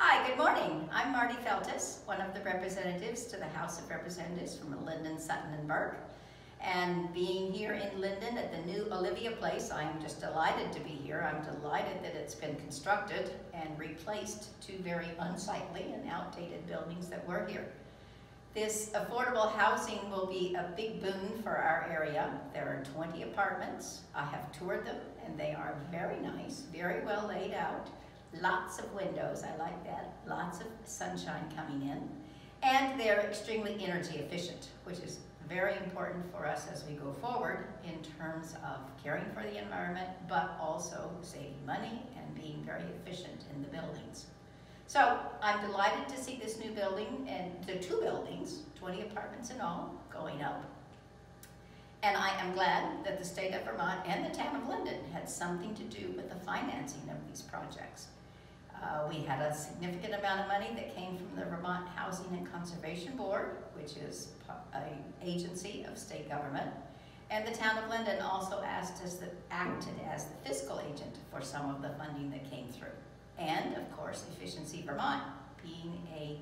Hi, good morning. I'm Marty Feltus, one of the representatives to the House of Representatives from Lyndon, Sutton, and Burke. And being here in Lyndon at the new Olivia Place, I'm just delighted to be here. I'm delighted that it's been constructed and replaced two very unsightly and outdated buildings that were here. This affordable housing will be a big boon for our area. There are 20 apartments. I have toured them and they are very nice, very well laid out. Lots of windows, I like that. Lots of sunshine coming in. And they're extremely energy efficient, which is very important for us as we go forward in terms of caring for the environment, but also saving money and being very efficient in the buildings. So I'm delighted to see this new building and the two buildings, 20 apartments in all, going up. And I am glad that the state of Vermont and the town of Lyndon had something to do with the financing of these projects. Uh, we had a significant amount of money that came from the Vermont Housing and Conservation Board, which is an agency of state government. And the town of Lyndon also asked us to acted as the fiscal agent for some of the funding that came through. And of course, Efficiency Vermont, being a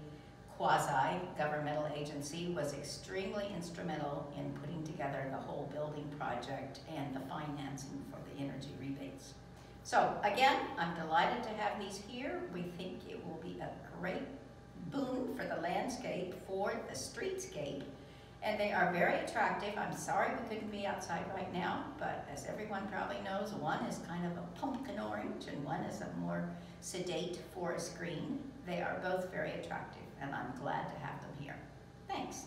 quasi-governmental agency, was extremely instrumental in putting together the whole building project and the financing for the energy rebates. So again, I'm delighted to have these here. We think it will be a great boon for the landscape, for the streetscape, and they are very attractive. I'm sorry we couldn't be outside right now, but as everyone probably knows, one is kind of a pumpkin orange and one is a more sedate forest green. They are both very attractive, and I'm glad to have them here. Thanks.